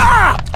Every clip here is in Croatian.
Ah!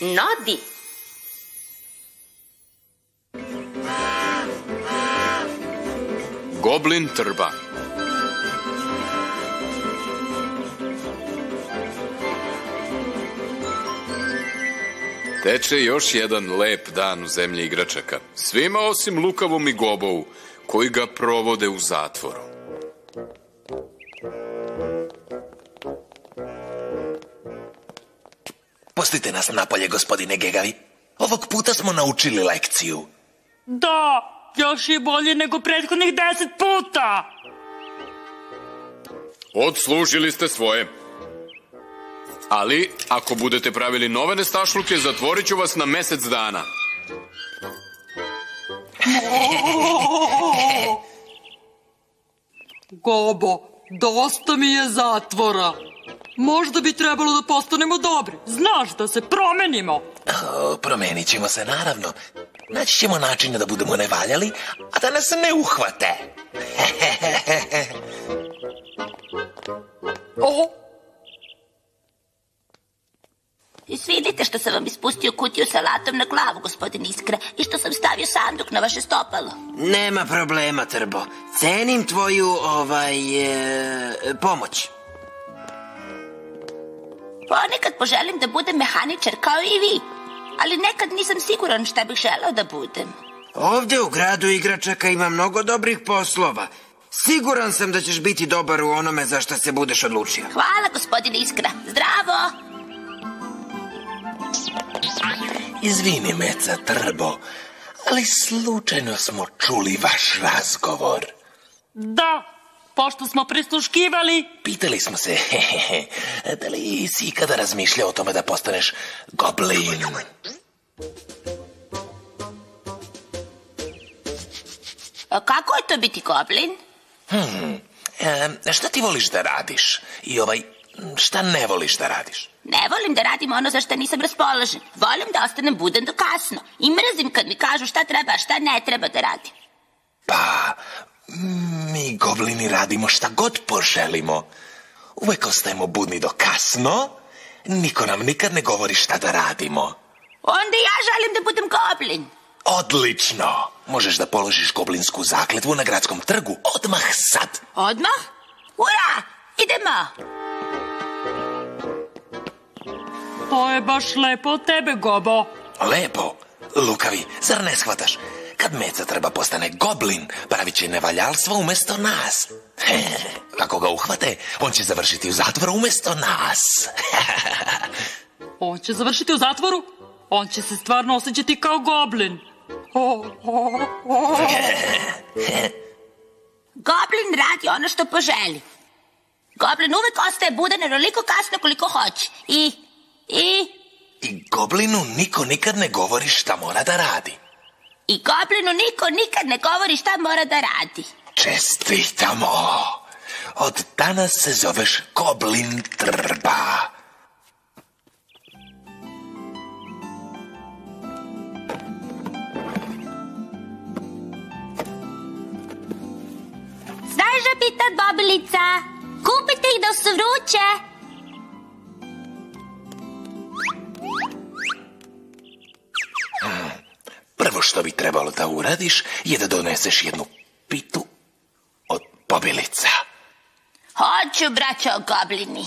Nodi. Goblin trba. Teče još jedan lep dan u zemlji igračaka. Svima osim Lukavom i Gobovu, koji ga provode u zatvoru. Pustite nas napolje, gospodine Gegavi. Ovog puta smo naučili lekciju. Da, još je bolje nego prethodnih deset puta. Odslužili ste svoje. Ali, ako budete pravili nove nestašluke, zatvorit ću vas na mesec dana. Gobo, dosta mi je zatvora. Možda bi trebalo da postanemo dobri. Znaš, da se promenimo. O, promenit ćemo se, naravno. Naći ćemo načina da budemo nevaljali, a da nas ne uhvate. O, Jesi vidite što sam vam ispustio kutiju sa latom na glavu, gospodin Iskra, i što sam stavio sanduk na vaše stopalo? Nema problema, Trbo. Cenim tvoju, ovaj, e, pomoć. Ponekad poželim da budem mehaničar kao i vi, ali nekad nisam siguran šta bih želeo da budem. Ovdje u gradu igračaka ima mnogo dobrih poslova. Siguran sam da ćeš biti dobar u onome za što se budeš odlučio. Hvala, gospodine Iskra. Zdravo! Izvini, Meca Trbo, ali slučajno smo čuli vaš razgovor. da, pošto smo prisluškivali, Pitali smo se, hehehe, da li si ikada razmišljao o tome da postaneš goblin? A kako je to biti goblin? E, šta ti voliš da radiš? I ovaj, šta ne voliš da radiš? Ne volim da radim ono za što nisam raspoložen. Volim da ostanem buden do kasno. I mrzim kad mi kažu šta treba, a šta ne treba da radim. Pa, mi goblini radimo šta god poželimo. Uvek ostajemo budni do kasno, niko nam nikad ne govori šta da radimo. Onda ja želim da budem goblin. Odlično! Možeš da položiš goblinsku zakletvu na gradskom trgu odmah sad. Odmah? Ura! Idemo! to je baš lepo od tebe, Gobo. Lepo. Lukavi, zar ne shvataš? Kad Meca treba postane goblin, pravit će nevaljalstvo umesto nas. Ako ga uhvate, on će završiti u zatvoru umesto nas. On će završiti u zatvoru. On će se stvarno osjećati kao goblin. Goblin radi ono što poželi. Goblin uvek ostaje budan onoliko kasno koliko hoće. I, i, I goblinu niko nikad ne govori šta mora da radi. I goblinu niko nikad ne govori šta mora da radi. Čestitamo! Od danas se zoveš Goblin Trba. Znaš da pita bobilica? Kupite ih da su vruće. Što bi trebalo da uradiš je da doneseš jednu pitu od pobilica. Hoću, braćo goblini.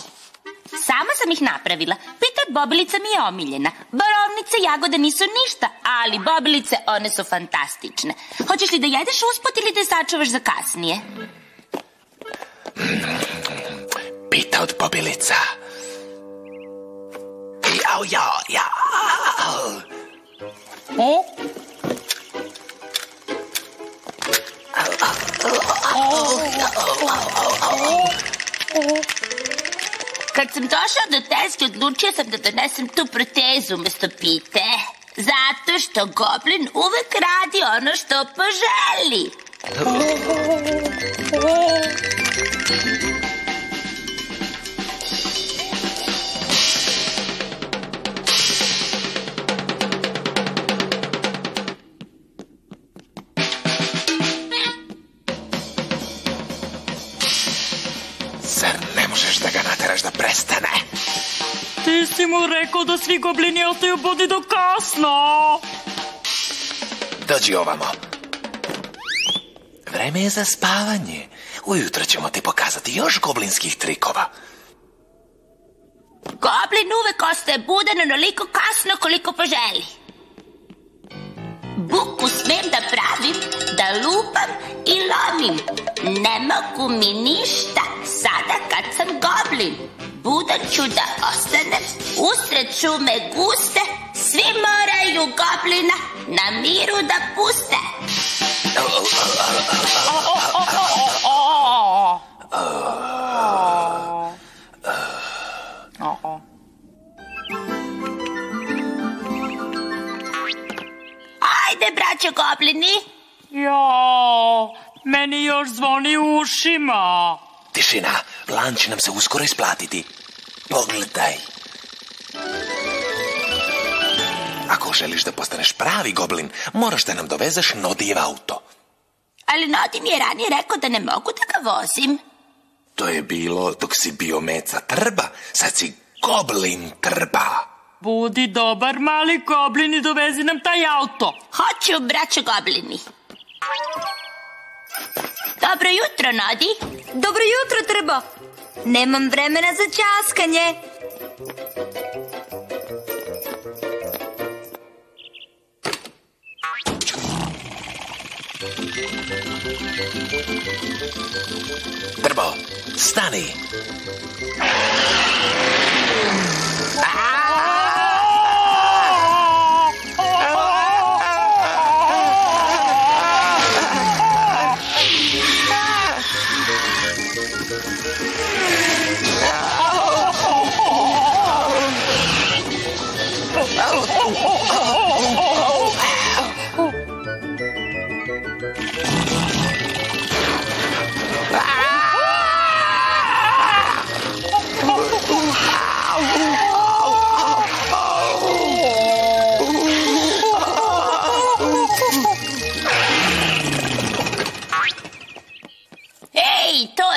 Sama sam ih napravila. Pita bobilica mi je omiljena. Borovnice, jagode nisu ništa, ali bobilice, one su fantastične. Hoćeš li da jedeš usput ili da je sačuvaš za kasnije? Pita od bobilica. Jao, jao, jao. Kad sam došao do tezge, odlučio sam da donesem tu protezu umjesto pite. Zato što goblin uvek radi ono što poželi. si mu rekao da svi goblini ostaju budi do kasno. Dođi ovamo. Vreme je za spavanje. Ujutro ćemo ti pokazati još goblinskih trikova. Goblin uvek ostaje budan onoliko kasno koliko poželi. Buku smem da pravim, da lupam i lomim. Ne mogu mi ništa sada kad sam goblin. Budan ću da ostanem usred šume guste. Svi moraju goblina na miru da puste. Ajde, braćo goblini. Jao, meni još zvoni ušima. Tišina, plan će nam se uskoro isplatiti. Pogledaj. Ako želiš da postaneš pravi goblin, moraš da nam dovezeš Nodijev auto. Ali Nodi mi je ranije rekao da ne mogu da ga vozim. To je bilo dok si bio meca trba, sad si goblin trba. Budi dobar mali goblin i dovezi nam taj auto. Hoću, braćo goblini. Dobro jutro, Nodi. Dobro jutro, Trbo. Nemam vremena za časkanje. Trbo, stani.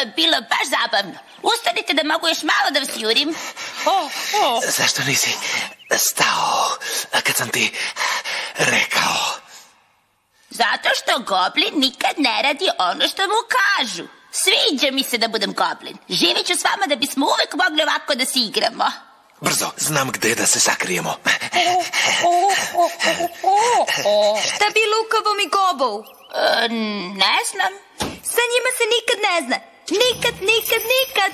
Je bilo baš zabavno. Ustanite da mogu još malo da vas jurim. Zašto nisi stao kad sam ti rekao? Zato što goblin nikad ne radi ono što mu kažu. Sviđa mi se da budem goblin. Živit ću s vama da bismo uvek mogli ovako da se igramo. Brzo, znam gde da se sakrijemo. Šta bi lukavom i gobou? E, ne znam. Sa njima se nikad ne zna. Nikad, nikad, nikad.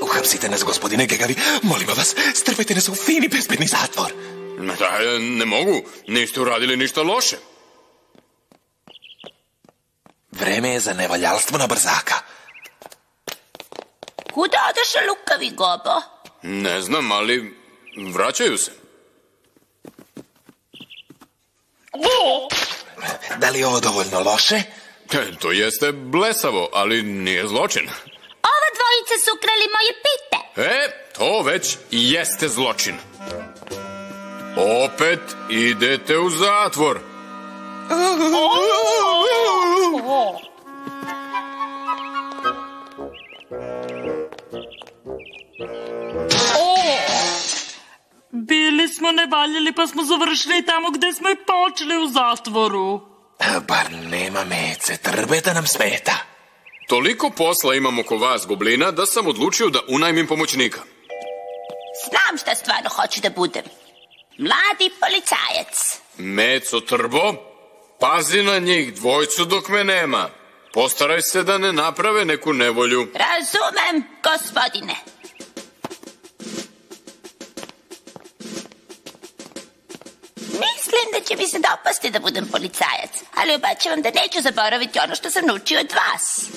Uhapsite nas, gospodine Gegavi. Molimo vas, strpajte nas u fini bezbedni zatvor. Da, ne mogu. Niste uradili ništa loše. Vreme je za nevaljalstvo na brzaka. Kuda odoše lukavi gobo? Ne znam, ali vraćaju se. Da li je ovo dovoljno loše? To jeste blesavo, ali nije zločin. Ova dvojica su ukrali moje pite. E, to već jeste zločin. Opet idete u zatvor. Bili smo nevaljali pa smo završili tamo gde smo i počeli u zatvoru. Bar nema mece trbe da nam smeta. Toliko posla imam oko vas, goblina, da sam odlučio da unajmim pomoćnika. Znam šta stvarno hoću da budem. Mladi policajac. Meco Trbo, pazi na njih dvojcu dok me nema. Postaraj se da ne naprave neku nevolju. Razumem, gospodine. Mislim da će mi se dopasti da budem policajac, ali obećavam da neću zaboraviti ono što sam naučio od vas.